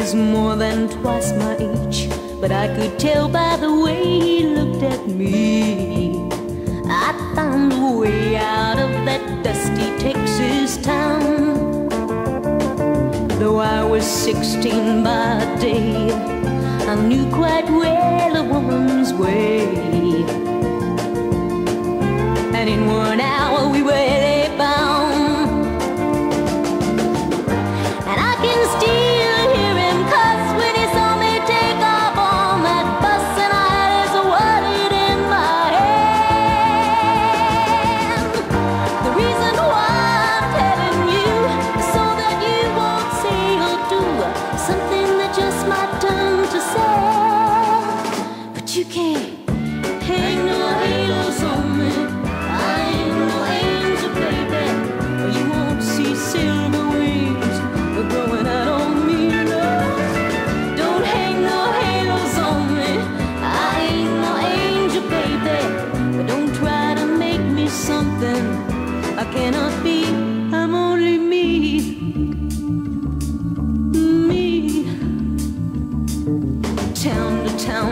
was more than twice my age, but I could tell by the way he looked at me. I found a way out of that dusty Texas town. Though I was 16 by day, I knew quite well a woman's way.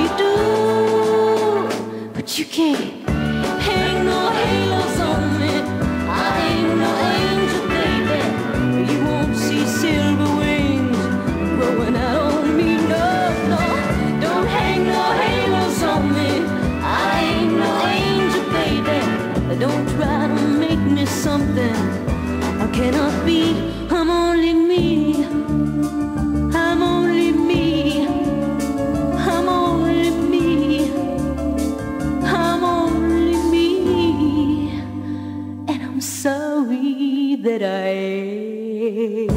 you do. But you can't hang no halos on me. I ain't no angel, baby. You won't see silver wings growing out on me. No, no. Don't hang no halos on me. I ain't no angel, baby. Don't try to make me something cannot be. I'm only me. I'm only me. I'm only me. I'm only me. And I'm sorry that I am.